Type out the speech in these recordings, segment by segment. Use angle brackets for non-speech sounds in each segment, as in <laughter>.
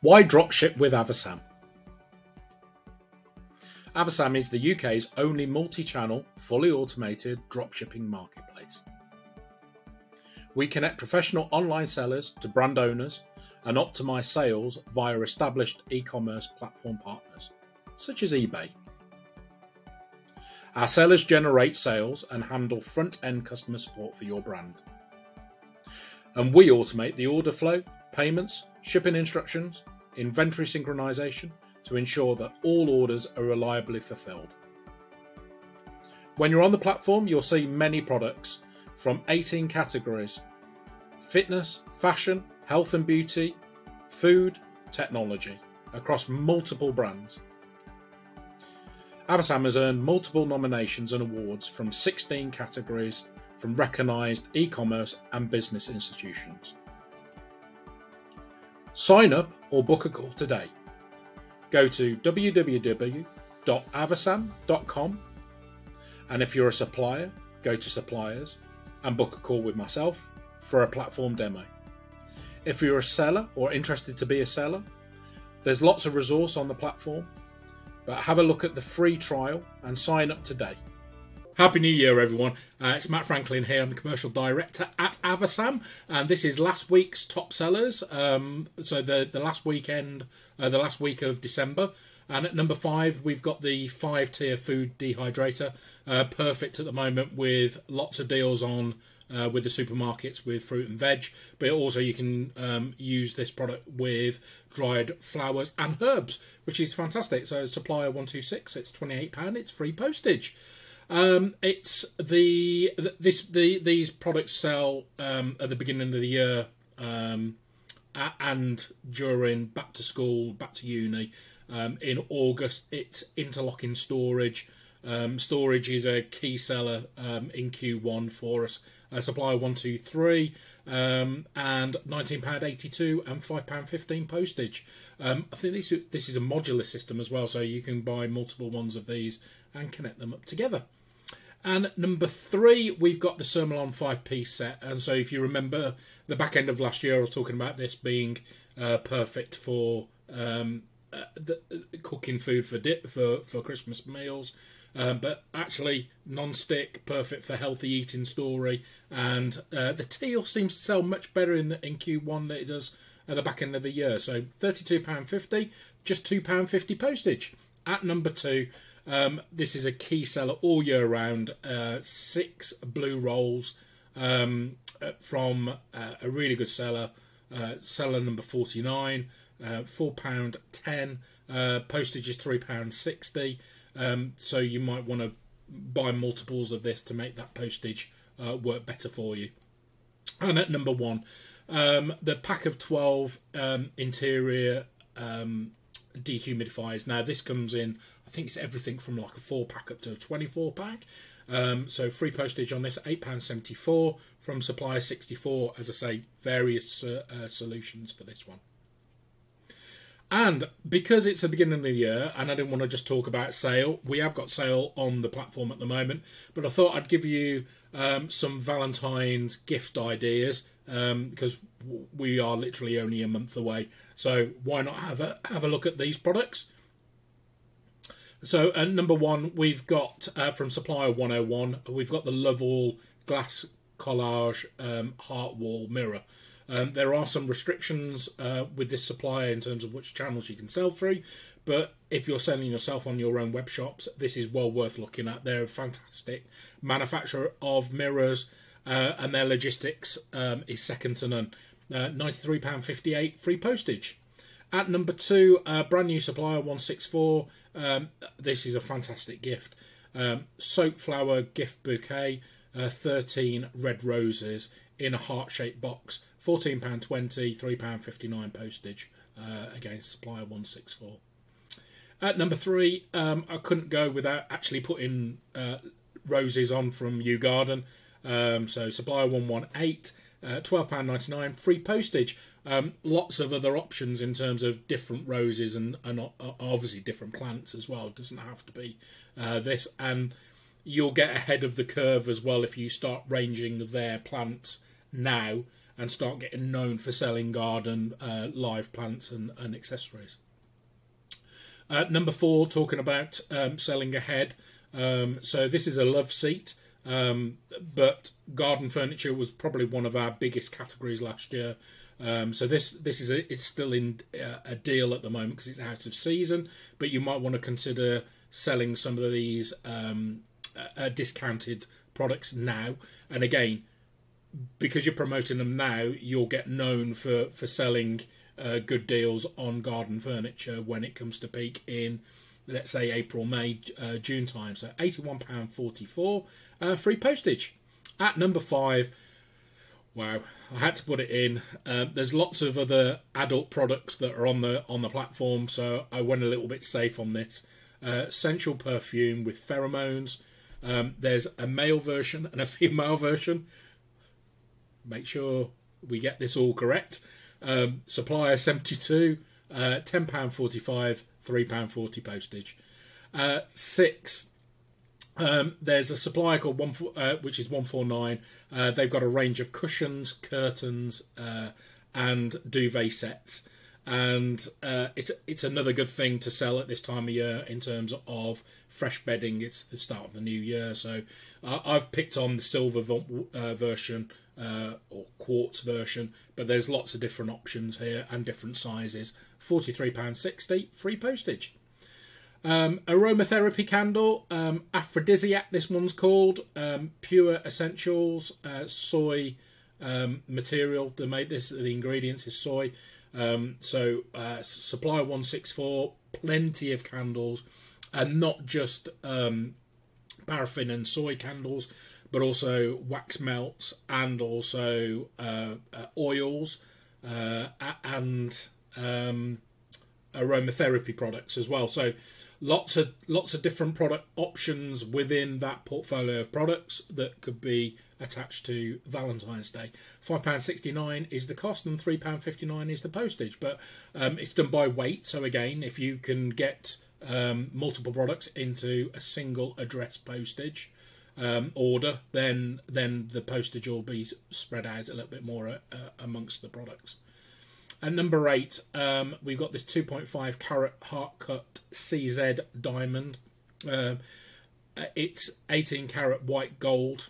Why dropship with Avasam? Avasam is the UK's only multi channel, fully automated dropshipping marketplace. We connect professional online sellers to brand owners and optimize sales via established e commerce platform partners, such as eBay. Our sellers generate sales and handle front end customer support for your brand. And we automate the order flow, payments, shipping instructions, inventory synchronization to ensure that all orders are reliably fulfilled. When you're on the platform, you'll see many products from 18 categories fitness, fashion, health and beauty, food, technology across multiple brands. Avasam has earned multiple nominations and awards from 16 categories from recognised e commerce and business institutions. Sign up or book a call today. Go to www.avasam.com and if you're a supplier, go to suppliers and book a call with myself for a platform demo. If you're a seller or interested to be a seller, there's lots of resource on the platform, but have a look at the free trial and sign up today. Happy New Year, everyone. Uh, it's Matt Franklin here. I'm the commercial director at Avasam, and this is last week's top sellers. Um, so, the, the last weekend, uh, the last week of December. And at number five, we've got the five tier food dehydrator. Uh, perfect at the moment with lots of deals on uh, with the supermarkets with fruit and veg. But also, you can um, use this product with dried flowers and herbs, which is fantastic. So, supplier 126, it's £28, it's free postage. Um, it's the this the these products sell um, at the beginning of the year um, and during back to school, back to uni. Um, in August, it's interlocking storage. Um, storage is a key seller um, in Q1 for us. Uh, supplier one two three um, and nineteen pound eighty two and five pound fifteen postage. Um, I think this this is a modular system as well, so you can buy multiple ones of these and connect them up together. And number three, we've got the Thermolon five piece set. And so, if you remember the back end of last year, I was talking about this being uh, perfect for um, uh, the, uh, cooking food for dip for for Christmas meals. Um, but actually, non-stick, perfect for healthy eating story. And uh, the teal seems to sell much better in the, in Q1 than it does at the back end of the year. So thirty-two pound fifty, just two pound fifty postage. At number two, um, this is a key seller all year round. Uh, six blue rolls um, uh, from uh, a really good seller, uh, seller number 49, uh, £4.10. Uh, postage is £3.60. Um, so you might want to buy multiples of this to make that postage work better for you. And at number one, um, the pack of 12 um, interior um, dehumidifiers. Now, this comes in I think it's everything from like a four pack up to a 24 pack. Um, so free postage on this, £8.74 from Supplier 64. As I say, various uh, uh, solutions for this one. And because it's the beginning of the year, and I didn't want to just talk about sale, we have got sale on the platform at the moment. But I thought I'd give you um, some Valentine's gift ideas because um, we are literally only a month away. So why not have a have a look at these products? So, uh, number one, we've got uh, from Supplier 101, we've got the Love All Glass Collage um, Heart Wall Mirror. Um, there are some restrictions uh, with this supplier in terms of which channels you can sell through, but if you're selling yourself on your own web shops, this is well worth looking at. They're a fantastic manufacturer of mirrors, uh, and their logistics um, is second to none. Uh, £93.58 free postage. At number two, uh, brand new supplier 164. Um, this is a fantastic gift. Um, soap flower gift bouquet, uh, 13 red roses in a heart shaped box, £14.20, £3.59 postage. Uh, again, supplier 164. At number three, um, I couldn't go without actually putting uh, roses on from Yew Garden. Um, so supplier 118, uh, £12.99, free postage. Um, lots of other options in terms of different roses and, and obviously different plants as well. It doesn't have to be uh, this. And you'll get ahead of the curve as well if you start ranging their plants now and start getting known for selling garden uh, live plants and, and accessories. Uh, number four, talking about um, selling ahead. Um, so this is a love seat, um, but garden furniture was probably one of our biggest categories last year. Um, so this this is a, it's still in uh, a deal at the moment because it's out of season, but you might want to consider selling some of these um, uh, discounted products now. And again, because you're promoting them now, you'll get known for for selling uh, good deals on garden furniture when it comes to peak in, let's say April, May, uh, June time. So eighty-one pound forty-four, uh, free postage. At number five, wow, I had to put it in. Uh, there's lots of other adult products that are on the on the platform, so I went a little bit safe on this. Uh, sensual perfume with pheromones. Um, there's a male version and a <laughs> female version. Make sure we get this all correct. Um, supplier 72, uh, £10.45, £3.40 postage. Uh, six, um, there's a supplier called one, uh, which is 149. Uh, they've got a range of cushions, curtains, uh, and duvet sets and uh, it's it's another good thing to sell at this time of year in terms of fresh bedding. It's the start of the new year, so uh, I've picked on the silver version uh, or quartz version, but there's lots of different options here and different sizes. Forty three pound sixty, free postage. Um, aromatherapy candle, um, aphrodisiac. This one's called um, pure essentials, uh, soy um, material. They made this. The ingredients is soy. Um, so uh, supply 164, plenty of candles, and not just um, paraffin and soy candles, but also wax melts and also uh, uh, oils uh, and um, aromatherapy products as well. So lots of lots of different product options within that portfolio of products that could be attached to Valentine's Day. £5.69 is the cost and £3.59 is the postage. But um, it's done by weight. So, again, if you can get um, multiple products into a single address postage um, order, then then the postage will be spread out a little bit more uh, amongst the products. At number eight, um, we've got this 2.5 carat heart cut CZ diamond. Uh, it's 18 carat white gold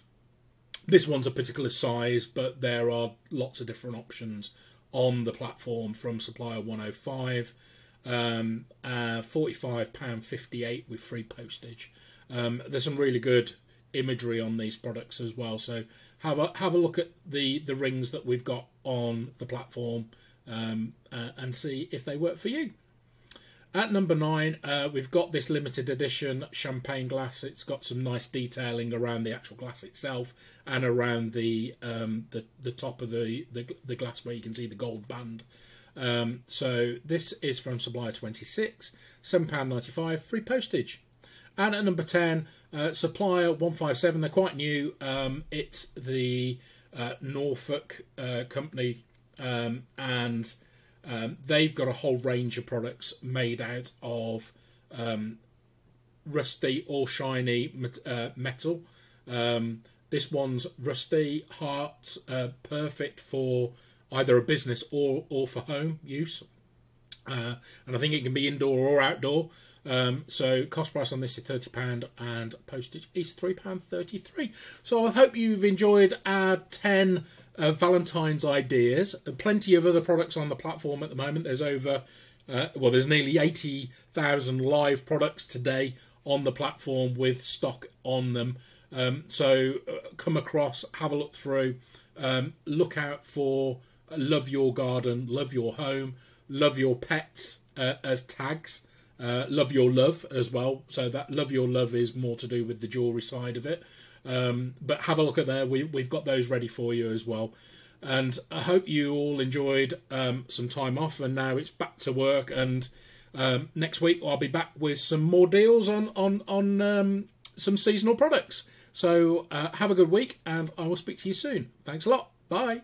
this one's a particular size, but there are lots of different options on the platform from supplier 105, um, uh, £45.58 with free postage. Um, there's some really good imagery on these products as well. So have a have a look at the the rings that we've got on the platform um, uh, and see if they work for you. At number nine, uh, we've got this limited edition champagne glass. It's got some nice detailing around the actual glass itself and around the um, the, the top of the, the, the glass where you can see the gold band. Um, so this is from Supplier 26, £7.95, free postage. And at number 10, uh, Supplier 157, they're quite new. Um, it's the uh, Norfolk uh, company um, and um, they've got a whole range of products made out of um, rusty or shiny uh, metal. Um, this one's rusty heart, uh, perfect for either a business or or for home use. Uh, and I think it can be indoor or outdoor. Um, so cost price on this is thirty pound and postage is three pound thirty three. So I hope you've enjoyed our ten uh, Valentine's ideas. Uh, plenty of other products on the platform at the moment. There's over, uh, well, there's nearly 80,000 live products today on the platform with stock on them. Um, so uh, come across, have a look through, um, look out for love your garden, love your home, love your pets uh, as tags. Uh, love your love as well. So that love your love is more to do with the jewelry side of it. Um, but have a look at there. We, we've got those ready for you as well. And I hope you all enjoyed um, some time off, and now it's back to work. And um, next week I'll be back with some more deals on on on um, some seasonal products. So uh, have a good week, and I will speak to you soon. Thanks a lot. Bye.